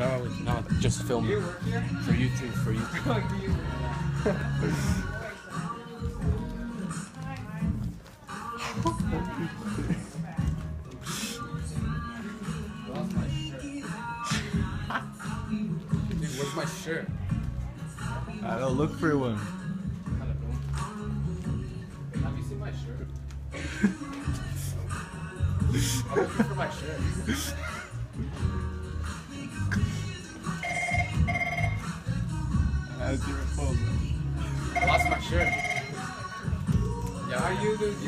No, no, just film it for YouTube. For YouTube. Dude, where's my shirt? I don't look for one. Have you seen my shirt? I'm looking for my shirt. I lost my shirt. Yeah, are you the?